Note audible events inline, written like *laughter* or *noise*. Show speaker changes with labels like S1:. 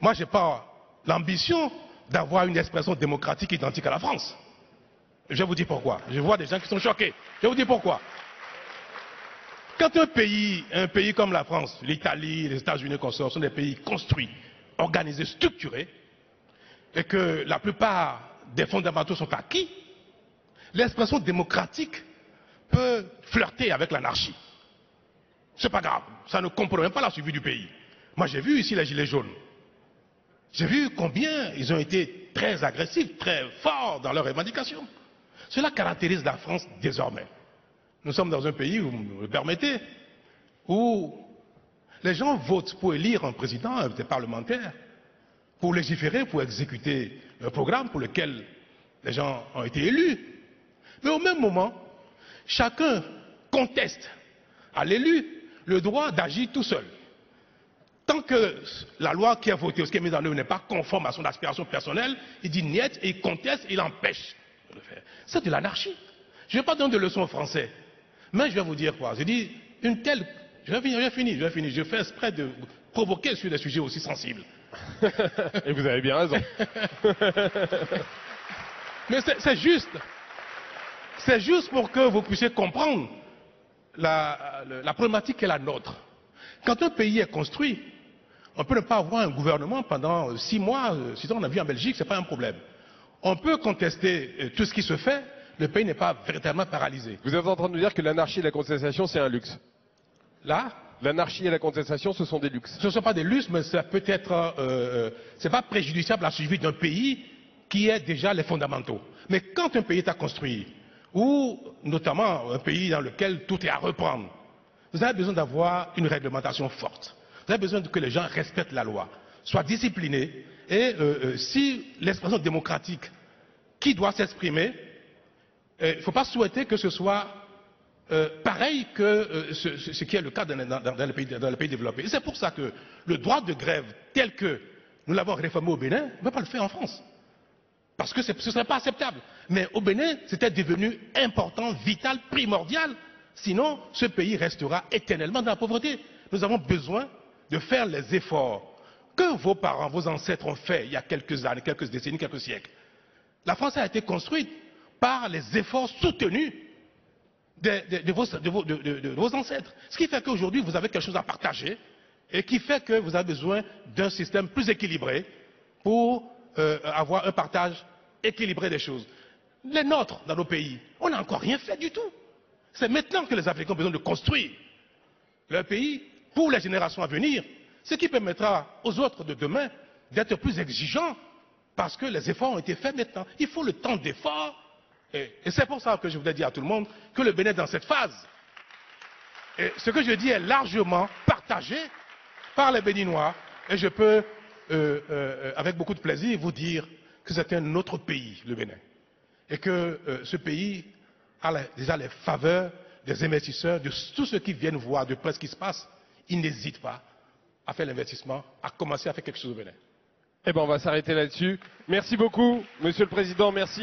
S1: moi, je n'ai pas l'ambition d'avoir une expression démocratique identique à la France. Je vous dire pourquoi. Je vois des gens qui sont choqués. Je vous dire pourquoi. Quand un pays, un pays comme la France, l'Italie, les États-Unis consorts sont des pays construits, organisés, structurés, et que la plupart des fondamentaux sont acquis, l'expression démocratique peut flirter avec l'anarchie. C'est pas grave, ça ne compromet pas la suivi du pays. Moi j'ai vu ici les Gilets jaunes. J'ai vu combien ils ont été très agressifs, très forts dans leurs revendications. Cela caractérise la France désormais. Nous sommes dans un pays, vous me le permettez, où les gens votent pour élire un président, des parlementaires, pour légiférer, pour exécuter un programme pour lequel les gens ont été élus. Mais au même moment, chacun conteste à l'élu le droit d'agir tout seul. Tant que la loi qui a voté, ce qui est mise en œuvre n'est pas conforme à son aspiration personnelle, il dit niet et il conteste, il empêche de le faire. C'est de l'anarchie. Je ne vais pas donner de leçons aux Français. Mais je vais vous dire quoi. Je dis, une telle. Je vais finir, je vais finir, je vais finir. Je fais exprès de provoquer sur des sujets aussi sensibles. *laughs*
S2: Et vous avez bien raison. *laughs*
S1: Mais c'est juste. C'est juste pour que vous puissiez comprendre la, la problématique qui est la nôtre. Quand un pays est construit, on peut ne pas avoir un gouvernement pendant six mois, six ans, on a vu en Belgique, ce n'est pas un problème. On peut contester tout ce qui se fait, le pays n'est pas véritablement paralysé.
S2: Vous êtes en train de nous dire que l'anarchie et la contestation, c'est un luxe
S1: Là?
S2: L'anarchie et la contestation, ce sont des luxes.
S1: Ce ne sont pas des luxes, mais ça peut être. Euh, euh, c'est pas préjudiciable à la suivi d'un pays qui est déjà les fondamentaux. Mais quand un pays est à construire, ou notamment un pays dans lequel tout est à reprendre, vous avez besoin d'avoir une réglementation forte. Vous besoin que les gens respectent la loi, soient disciplinés, et euh, si l'expression démocratique qui doit s'exprimer, il ne faut pas souhaiter que ce soit euh, pareil que euh, ce, qui est le cas dans, les, pays, dans les, pays, développés. C'est pour ça que le droit de grève tel que nous l'avons réformé au Bénin, on ne peut pas le faire en France. Parce que ce ne serait pas acceptable. Mais au Bénin, c'était devenu important, vital, primordial. Sinon, ce pays restera éternellement dans la pauvreté. Nous avons besoin de faire les efforts que vos parents, vos ancêtres ont fait il y a quelques années, quelques décennies, quelques siècles. La France a été construite par les efforts soutenus de, vos, vos, de, vos, ancêtres. Ce qui fait qu'aujourd'hui, vous avez quelque chose à partager et qui fait que vous avez besoin d'un système plus équilibré pour euh, avoir un partage équilibré des choses. Les nôtres, dans nos pays, on n'a encore rien fait du tout. C'est maintenant que les Africains ont besoin de construire leur pays pour les générations à venir, ce qui permettra aux autres de demain d'être plus exigeants parce que les efforts ont été faits maintenant. Il faut le temps d'effort et, c'est pour ça que je voudrais dire à tout le monde que le Bénin est dans cette phase. Et ce que je dis est largement partagé par les Béninois et je peux, euh, euh, avec beaucoup de plaisir, vous dire que c'est un autre pays, le Bénin. Et que euh, ce pays a déjà les faveurs des investisseurs, de tous ceux qui viennent voir de près ce qui se passe. Ils n'hésitent pas à faire l'investissement, à commencer à faire quelque chose au Bénin.
S2: Eh bien, on va s'arrêter là-dessus. Merci beaucoup, Monsieur le Président. Merci.